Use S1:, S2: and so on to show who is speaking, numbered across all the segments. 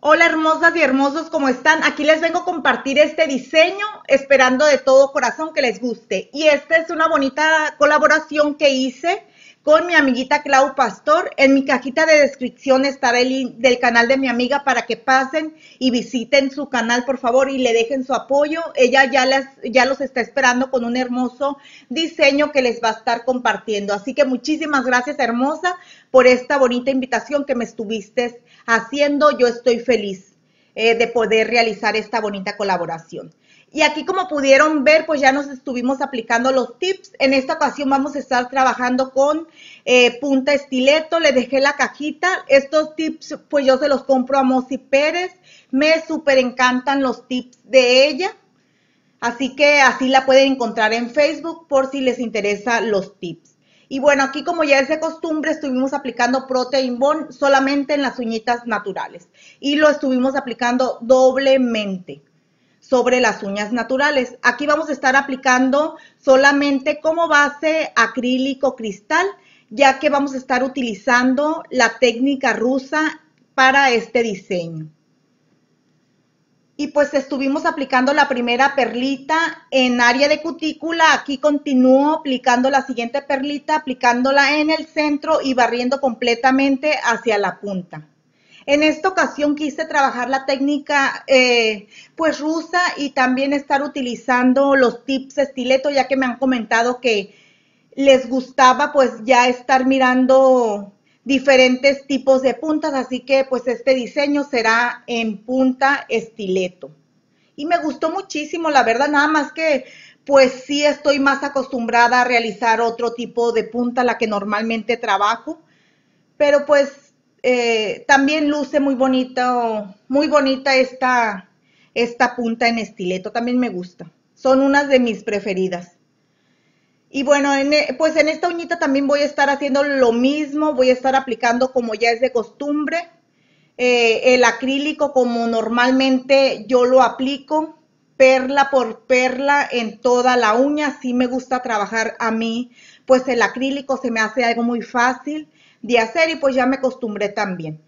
S1: Hola hermosas y hermosos, ¿cómo están? Aquí les vengo a compartir este diseño, esperando de todo corazón que les guste. Y esta es una bonita colaboración que hice con mi amiguita Clau Pastor. En mi cajita de descripción estará el link del canal de mi amiga para que pasen y visiten su canal, por favor, y le dejen su apoyo. Ella ya, les, ya los está esperando con un hermoso diseño que les va a estar compartiendo. Así que muchísimas gracias, hermosa, por esta bonita invitación que me estuviste haciendo. Yo estoy feliz eh, de poder realizar esta bonita colaboración. Y aquí como pudieron ver, pues ya nos estuvimos aplicando los tips. En esta ocasión vamos a estar trabajando con eh, punta estileto. Le dejé la cajita. Estos tips, pues yo se los compro a Mosi Pérez. Me súper encantan los tips de ella. Así que así la pueden encontrar en Facebook por si les interesa los tips. Y bueno, aquí como ya es de costumbre, estuvimos aplicando Protein Bond solamente en las uñitas naturales. Y lo estuvimos aplicando doblemente sobre las uñas naturales. Aquí vamos a estar aplicando solamente como base acrílico cristal, ya que vamos a estar utilizando la técnica rusa para este diseño. Y pues estuvimos aplicando la primera perlita en área de cutícula. Aquí continúo aplicando la siguiente perlita, aplicándola en el centro y barriendo completamente hacia la punta. En esta ocasión quise trabajar la técnica eh, pues rusa y también estar utilizando los tips estileto ya que me han comentado que les gustaba pues ya estar mirando diferentes tipos de puntas, así que pues este diseño será en punta estileto. Y me gustó muchísimo, la verdad, nada más que pues sí estoy más acostumbrada a realizar otro tipo de punta, la que normalmente trabajo, pero pues eh, también luce muy bonita, muy bonita esta, esta punta en estileto, también me gusta. Son unas de mis preferidas. Y bueno, e, pues en esta uñita también voy a estar haciendo lo mismo, voy a estar aplicando como ya es de costumbre, eh, el acrílico como normalmente yo lo aplico, perla por perla en toda la uña, así me gusta trabajar a mí, pues el acrílico se me hace algo muy fácil de hacer y pues ya me acostumbré también.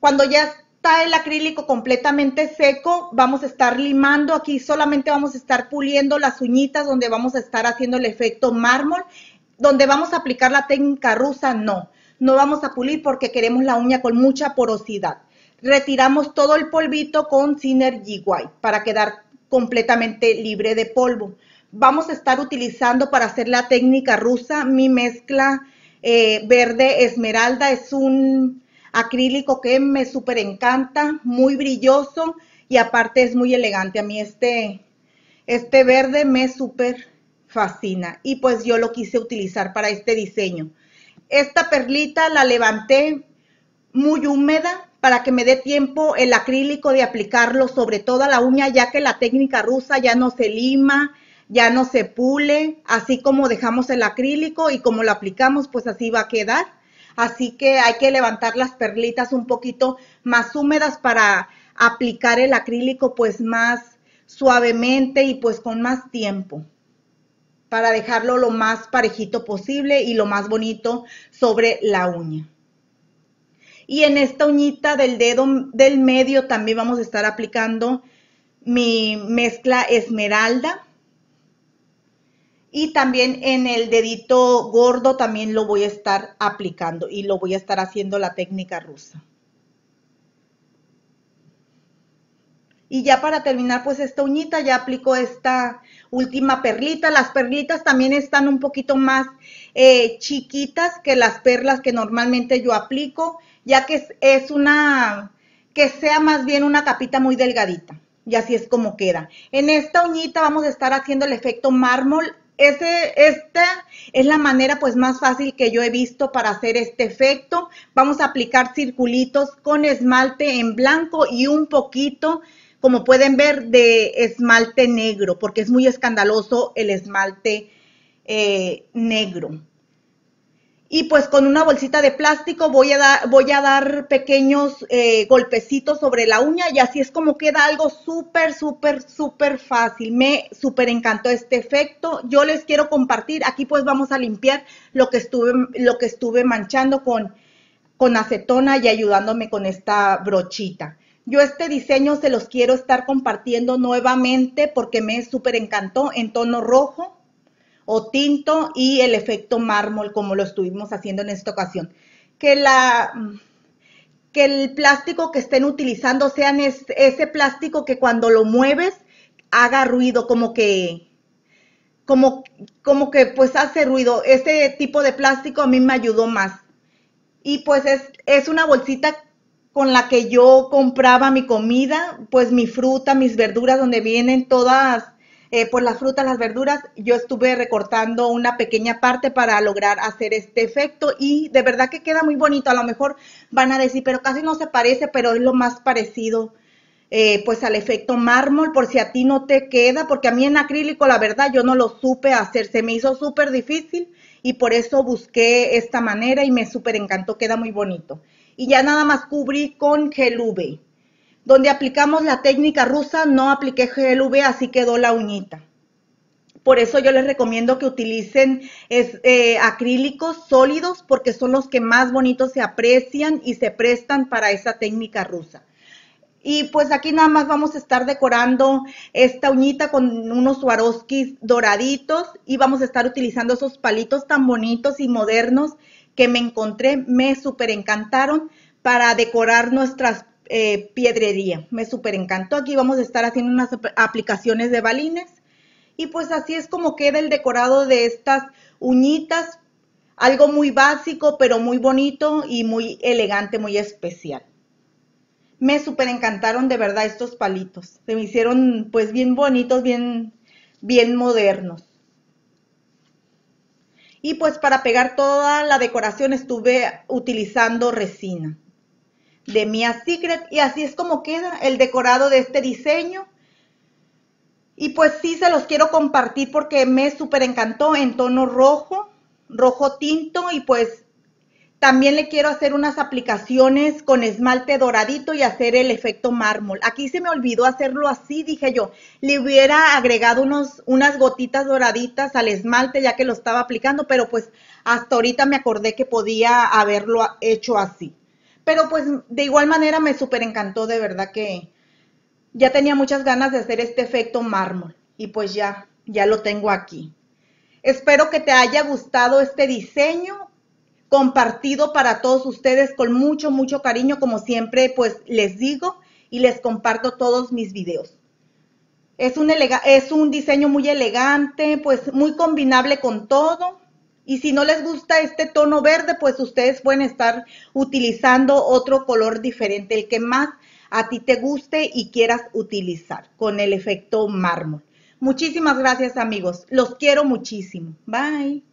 S1: Cuando ya está el acrílico completamente seco, vamos a estar limando. Aquí solamente vamos a estar puliendo las uñitas donde vamos a estar haciendo el efecto mármol. Donde vamos a aplicar la técnica rusa, no. No vamos a pulir porque queremos la uña con mucha porosidad. Retiramos todo el polvito con Synergy White para quedar completamente libre de polvo. Vamos a estar utilizando para hacer la técnica rusa mi mezcla eh, verde esmeralda. Es un acrílico que me súper encanta, muy brilloso y aparte es muy elegante. A mí este, este verde me súper fascina y pues yo lo quise utilizar para este diseño. Esta perlita la levanté muy húmeda para que me dé tiempo el acrílico de aplicarlo sobre toda la uña, ya que la técnica rusa ya no se lima, ya no se pule, así como dejamos el acrílico y como lo aplicamos, pues así va a quedar. Así que hay que levantar las perlitas un poquito más húmedas para aplicar el acrílico pues más suavemente y pues con más tiempo para dejarlo lo más parejito posible y lo más bonito sobre la uña. Y en esta uñita del dedo del medio también vamos a estar aplicando mi mezcla esmeralda y también en el dedito gordo también lo voy a estar aplicando y lo voy a estar haciendo la técnica rusa. Y ya para terminar, pues esta uñita, ya aplico esta última perlita. Las perlitas también están un poquito más eh, chiquitas que las perlas que normalmente yo aplico, ya que es, es una, que sea más bien una capita muy delgadita. Y así es como queda. En esta uñita vamos a estar haciendo el efecto mármol esta es la manera pues más fácil que yo he visto para hacer este efecto. Vamos a aplicar circulitos con esmalte en blanco y un poquito, como pueden ver, de esmalte negro, porque es muy escandaloso el esmalte eh, negro. Y pues con una bolsita de plástico voy a, dar, pequeños eh, golpecitos sobre la uña y así es como queda algo súper, súper, súper fácil. Me súper encantó este efecto. Yo les quiero compartir, aquí pues vamos a limpiar lo que estuve, lo que estuve manchando con, con acetona y ayudándome con esta brochita. Yo este diseño se los quiero estar compartiendo nuevamente porque me súper encantó en tono rojo o tinto y el efecto mármol como lo estuvimos haciendo en esta ocasión. Que la que el plástico que estén utilizando sean ese plástico que cuando lo mueves haga ruido, como que, como, como que pues hace ruido. Ese tipo de plástico a mí me ayudó más. Y pues es, es una bolsita con la que yo compraba mi comida, pues mi fruta, mis verduras, donde vienen todas eh, pues las frutas, las verduras, yo estuve recortando una pequeña parte para lograr hacer este efecto y de verdad que queda muy bonito. A lo mejor van a decir, pero casi no se parece, pero es lo más parecido eh, pues al efecto mármol, por si a ti no te queda, porque a mí en acrílico la verdad yo no lo supe hacer, se me hizo súper difícil y por eso busqué esta manera y me súper encantó, queda muy bonito. Y ya nada más cubrí con gel UV. Donde aplicamos la técnica rusa, no apliqué gel UV, así quedó la uñita. Por eso yo les recomiendo que utilicen eh, acrílicos sólidos porque son los que más bonitos se aprecian y se prestan para esa técnica rusa. Y pues aquí nada más vamos a estar decorando esta uñita con unos Swarovskis doraditos y vamos a estar utilizando esos palitos tan bonitos y modernos que me encontré, me súper encantaron para decorar nuestras eh, piedrería. Me súper encantó. Aquí vamos a estar haciendo unas aplicaciones de balines. Y pues así es como queda el decorado de estas uñitas. Algo muy básico, pero muy bonito y muy elegante, muy especial. Me súper encantaron de verdad estos palitos. Se me hicieron pues bien bonitos, bien, bien modernos. Y pues para pegar toda la decoración estuve utilizando resina de Mia Secret y así es como queda el decorado de este diseño. Y pues sí se los quiero compartir porque me súper encantó en tono rojo, rojo tinto y pues también le quiero hacer unas aplicaciones con esmalte doradito y hacer el efecto mármol. Aquí se me olvidó hacerlo así, dije yo. Le hubiera agregado unos, unas gotitas doraditas al esmalte ya que lo estaba aplicando, pero pues hasta ahorita me acordé que podía haberlo hecho así. Pero pues de igual manera me súper encantó, de verdad que ya tenía muchas ganas de hacer este efecto mármol y pues ya, ya lo tengo aquí. Espero que te haya gustado este diseño compartido para todos ustedes con mucho, mucho cariño, como siempre pues les digo y les comparto todos mis videos. Es un, es un diseño muy elegante, pues muy combinable con todo. Y si no les gusta este tono verde, pues ustedes pueden estar utilizando otro color diferente, el que más a ti te guste y quieras utilizar con el efecto mármol. Muchísimas gracias amigos, los quiero muchísimo. Bye.